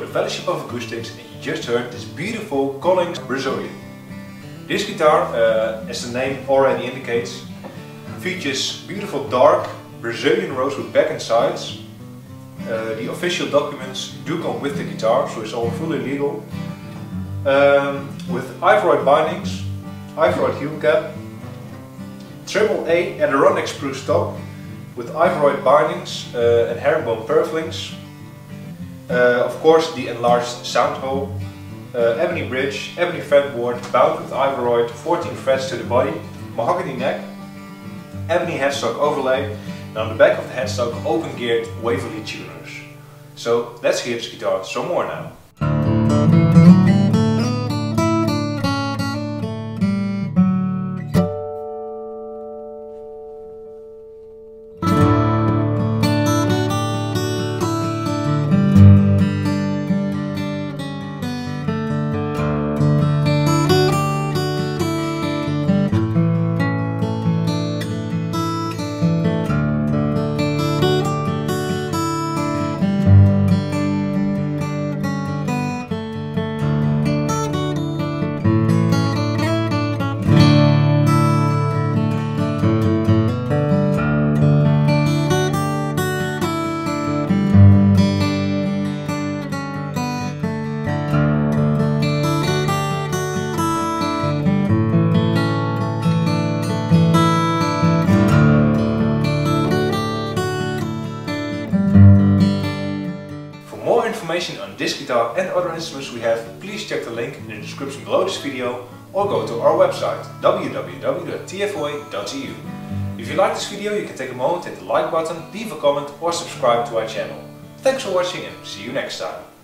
the Fellowship of Acoustics and you just heard this beautiful Collings Brazilian. This guitar, uh, as the name already indicates, features beautiful dark Brazilian rosewood back and sides. Uh, the official documents do come with the guitar, so it's all fully legal. Um, with Ivorite bindings, Ivorite heel cap, triple A Adirondack spruce top with Ivorite bindings uh, and herringbone purflings. Uh, of course the enlarged sound hole, uh, ebony bridge, ebony fretboard bound with Ivorite, 14 frets to the body, mahogany neck, ebony headstock overlay and on the back of the headstock open geared Waverly tuners. So let's hear this guitar some more now. Information on this guitar and other instruments we have, please check the link in the description below this video or go to our website www.tfoa.eu. If you like this video you can take a moment, hit the like button, leave a comment or subscribe to our channel. Thanks for watching and see you next time.